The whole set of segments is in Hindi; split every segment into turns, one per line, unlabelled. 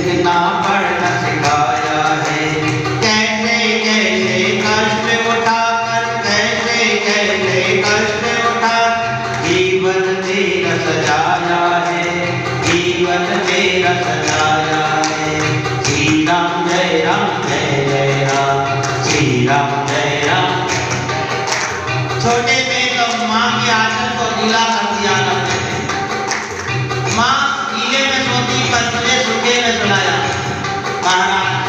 कितना पढ़ना सिखाया है। कैसे कैसे कष्ट उठाकर, कैसे कैसे कष्ट उठा जीवन तेरा सजाया है। जीवन तेरा सजाया महाराज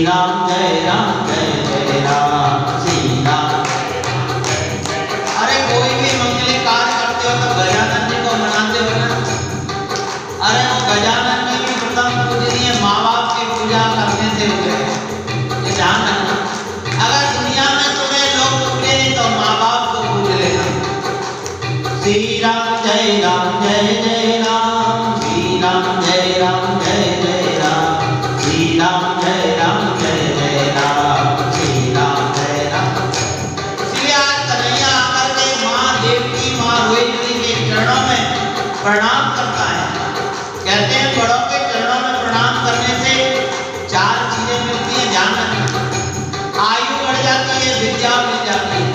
राम जय राम, जय जय राम श्री राम अरे कोई भी कार्य करते हो तो गजानन जी को मनाते हो ना। अरे वो गजानन जी प्रथम पूजनीय माँ बाप की पूजा करने से ये रखना। अगर दुनिया में तुम्हें लोग पूजे तो माँ बाप को पूज लेना। श्री राम जय राम, जय जय प्रणाम करता है। कहते हैं बड़ों के चरणों में प्रणाम करने से चार चीज़ें मिलती हैं, ध्यान रखना। आयु बढ़ जाती है, विद्या मिल जाती है।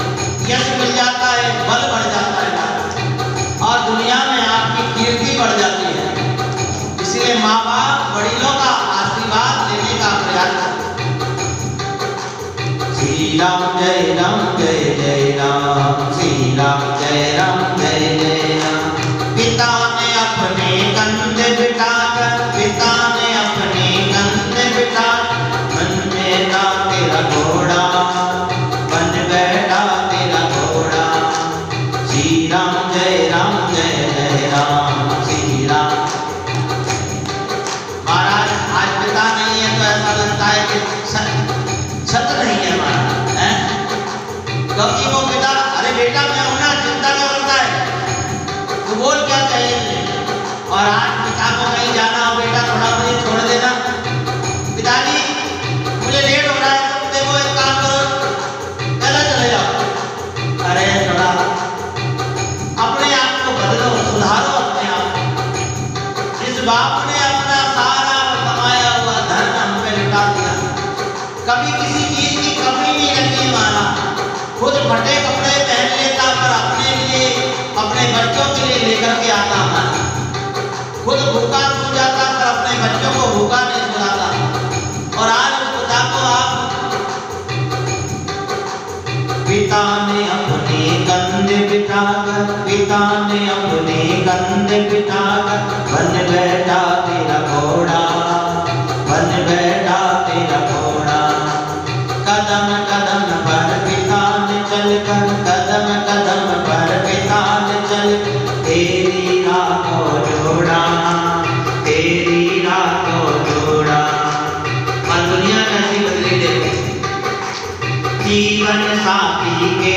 यश मिल जाता है, बल बढ़ जाता है। और दुनिया में आपकी कीर्ति बढ़ जाती है। इसलिए माँ बाप वड़िलों का आशीर्वाद लेने का प्रयास करते श्री राम जय राम, जय जय राम। श्री राम जय राम, जय जय और आज पिता को कहीं जाना हो, बेटा, थोड़ा मुझे छोड़ देना। पिताजी, मुझे लेट हो रहा है देखो, एक काम करो। चलो, चले जाओ। अरे, थोड़ा अपने आप को बदलो, सुधारो अपने आप जिस बाप ने अपना सारा कमाया हुआ धन हम पे लुटा दिया, कभी किसी चीज़ की कमी नहीं लगी हमारा खुद फटे कपड़े पहन लेता, पर अपने लिए, अपने बच्चों के लिए लेकर के आता हमारा खुद भूखा सो जाता पर अपने बच्चों को भूखा नहीं सुलाता और आज उस पिता को आप पिता ने अपने कंधे बिठाकर, पिता ने अपने कंधे बिठाकर बन बैठा तेरा घोड़ा। जीवन साथी के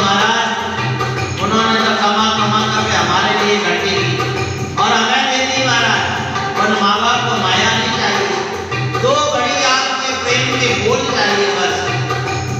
महाराज उन्होंने